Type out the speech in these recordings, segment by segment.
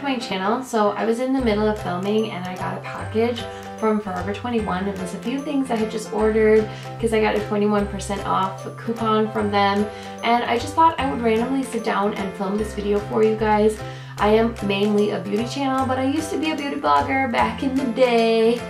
to my channel. So I was in the middle of filming and I got a package from Forever 21. It was a few things I had just ordered because I got a 21% off coupon from them. And I just thought I would randomly sit down and film this video for you guys. I am mainly a beauty channel, but I used to be a beauty blogger back in the day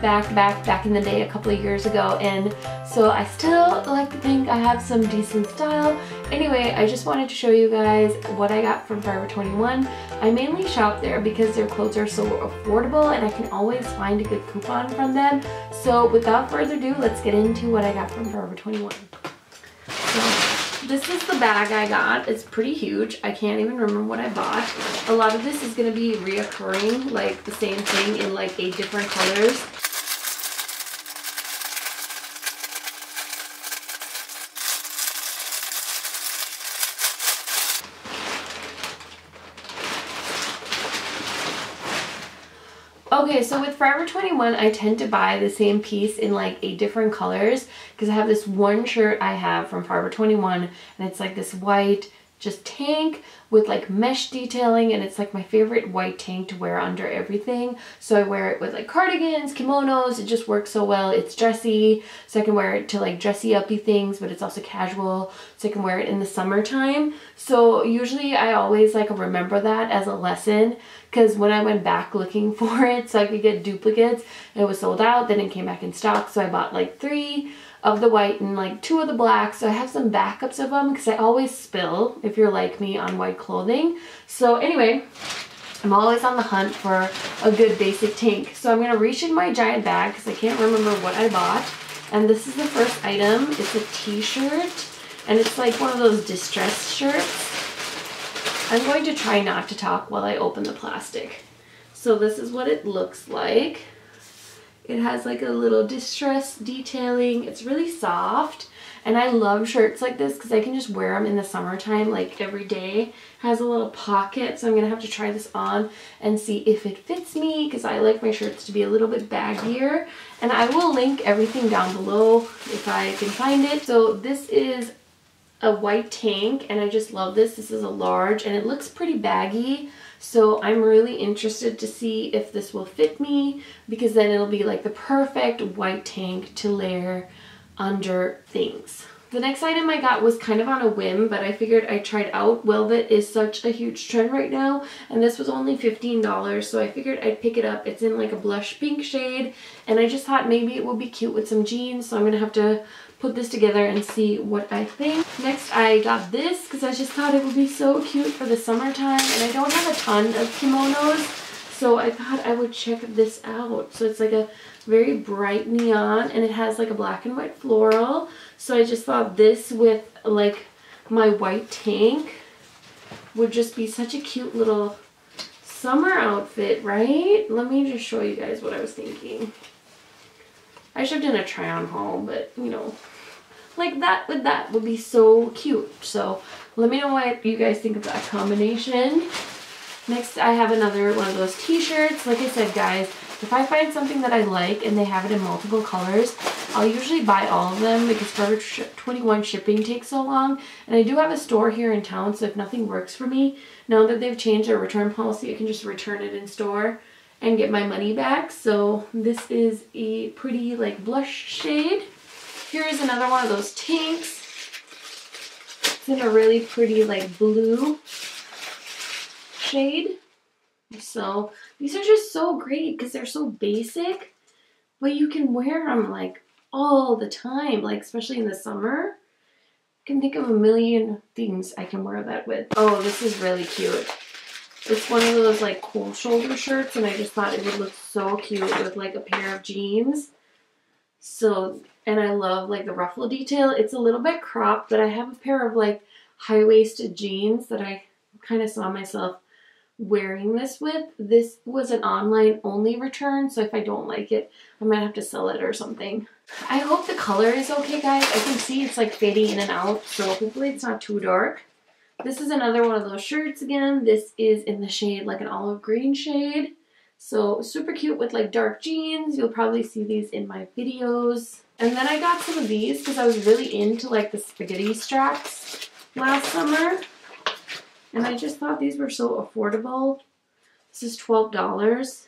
back, back, back in the day a couple of years ago and so I still like to think I have some decent style. Anyway, I just wanted to show you guys what I got from Forever 21. I mainly shop there because their clothes are so affordable and I can always find a good coupon from them. So without further ado, let's get into what I got from Forever 21. So, this is the bag I got. It's pretty huge. I can't even remember what I bought. A lot of this is going to be reoccurring, like the same thing in like eight different colors. Okay, so with Forever 21, I tend to buy the same piece in like eight different colors because I have this one shirt I have from Forever 21 and it's like this white just tank with like mesh detailing and it's like my favorite white tank to wear under everything. So I wear it with like cardigans, kimonos, it just works so well. It's dressy, so I can wear it to like dressy uppy things, but it's also casual, so I can wear it in the summertime. So usually I always like remember that as a lesson because when I went back looking for it so I could get duplicates, it was sold out, then it came back in stock, so I bought like three of the white and like two of the black. So I have some backups of them because I always spill, if you're like me, on white clothing. So anyway, I'm always on the hunt for a good basic tank. So I'm going to reach in my giant bag because I can't remember what I bought. And this is the first item. It's a t-shirt. And it's like one of those distressed shirts. I'm going to try not to talk while I open the plastic. So this is what it looks like. It has like a little distress detailing. It's really soft. And I love shirts like this because I can just wear them in the summertime like every day. Has a little pocket, so I'm going to have to try this on and see if it fits me because I like my shirts to be a little bit baggier. And I will link everything down below if I can find it. So this is a white tank and I just love this. This is a large and it looks pretty baggy. So I'm really interested to see if this will fit me because then it'll be like the perfect white tank to layer under things. The next item I got was kind of on a whim, but I figured I tried out. Velvet is such a huge trend right now, and this was only $15, so I figured I'd pick it up. It's in like a blush pink shade, and I just thought maybe it would be cute with some jeans, so I'm going to have to put this together and see what I think. Next, I got this because I just thought it would be so cute for the summertime, and I don't have a ton of kimonos, so I thought I would check this out. So it's like a very bright neon, and it has like a black and white floral. So I just thought this with like my white tank would just be such a cute little summer outfit, right? Let me just show you guys what I was thinking. I should have done a try on haul, but you know, like that with that would be so cute. So let me know what you guys think of that combination. Next, I have another one of those t-shirts. Like I said, guys, if I find something that I like and they have it in multiple colors, I'll usually buy all of them because Forever 21 shipping takes so long. And I do have a store here in town, so if nothing works for me, now that they've changed their return policy, I can just return it in store and get my money back. So this is a pretty like blush shade. Here's another one of those tanks. It's in a really pretty like blue shade. So these are just so great because they're so basic, but you can wear them like all the time, like especially in the summer. I can think of a million things I can wear that with. Oh, this is really cute. It's one of those like cold shoulder shirts and I just thought it would look so cute with like a pair of jeans. So, and I love like the ruffle detail. It's a little bit cropped, but I have a pair of like high-waisted jeans that I kind of saw myself wearing this with. This was an online only return, so if I don't like it, I might have to sell it or something. I hope the color is okay, guys. I can see it's like fading in and out, so hopefully it's not too dark. This is another one of those shirts again. This is in the shade like an olive green shade. So super cute with like dark jeans. You'll probably see these in my videos. And then I got some of these because I was really into like the spaghetti straps last summer. And I just thought these were so affordable. This is $12.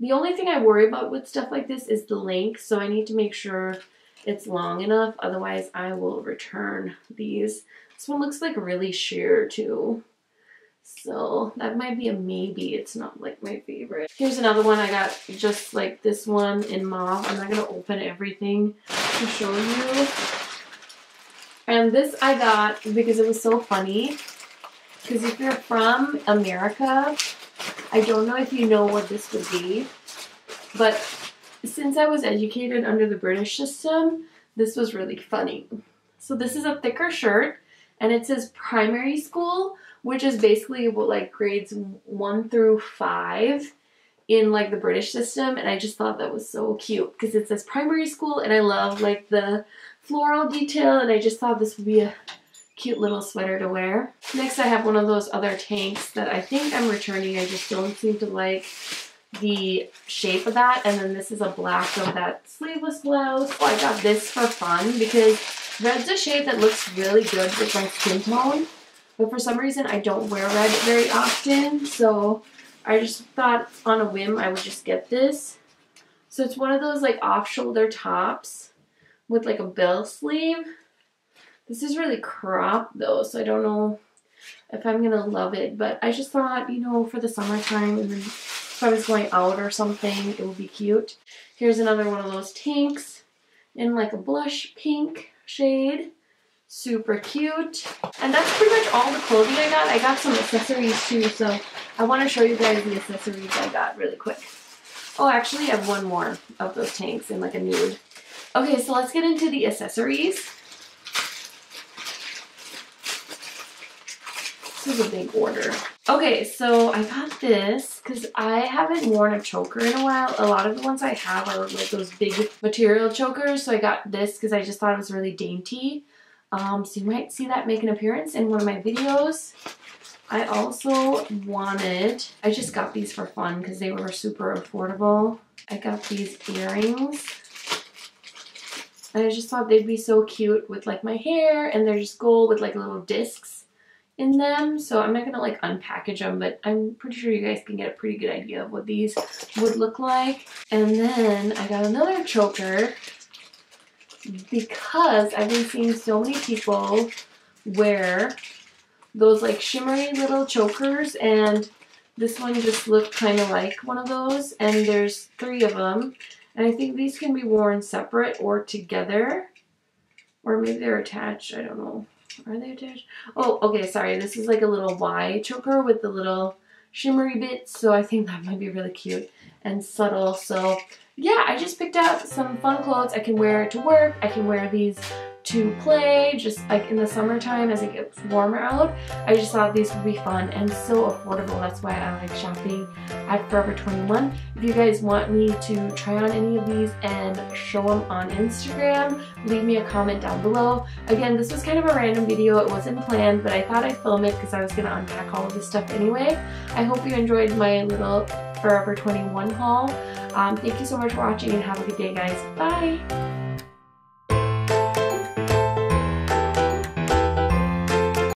The only thing I worry about with stuff like this is the length, so I need to make sure it's long enough. Otherwise, I will return these. This one looks like really sheer too. So that might be a maybe. It's not like my favorite. Here's another one I got just like this one in mauve. I'm not going to open everything to show you. And this I got because it was so funny. Because if you're from America, I don't know if you know what this would be. But since I was educated under the British system, this was really funny. So this is a thicker shirt and it says primary school, which is basically what like grades one through five in like the British system. And I just thought that was so cute because it says primary school and I love like the floral detail and I just thought this would be a cute little sweater to wear. Next I have one of those other tanks that I think I'm returning. I just don't seem to like the shape of that. And then this is a black of that sleeveless blouse. Oh, I got this for fun because red's a shade that looks really good with my skin tone. But for some reason, I don't wear red very often. So I just thought on a whim I would just get this. So it's one of those like off-shoulder tops with like a bell sleeve. This is really cropped though, so I don't know if I'm going to love it. But I just thought, you know, for the summertime and then if I was going out or something, it would be cute. Here's another one of those tanks in like a blush pink shade. Super cute. And that's pretty much all the clothing I got. I got some accessories too, so I want to show you guys the accessories I got really quick. Oh, actually I have one more of those tanks in like a nude. Okay, so let's get into the accessories. This is a big order. Okay, so I got this because I haven't worn a choker in a while. A lot of the ones I have are like those big material chokers. So I got this because I just thought it was really dainty. Um, so you might see that make an appearance in one of my videos. I also wanted, I just got these for fun because they were super affordable. I got these earrings. And I just thought they'd be so cute with like my hair and they're just gold with like little discs in them. So I'm not going to like unpackage them, but I'm pretty sure you guys can get a pretty good idea of what these would look like. And then I got another choker because I've been seeing so many people wear those like shimmery little chokers and this one just looked kind of like one of those and there's three of them and I think these can be worn separate or together or maybe they're attached I don't know are they attached? Oh, okay, sorry. This is like a little Y choker with the little shimmery bits, so I think that might be really cute and subtle. So yeah, I just picked out some fun clothes. I can wear to work. I can wear these to play just like in the summertime as it gets warmer out. I just thought these would be fun and so affordable. That's why I like shopping at Forever 21. If you guys want me to try on any of these and show them on Instagram, leave me a comment down below. Again, this was kind of a random video. It wasn't planned, but I thought I'd film it because I was going to unpack all of this stuff anyway. I hope you enjoyed my little Forever 21 haul. Um, thank you so much for watching and have a good day, guys. Bye!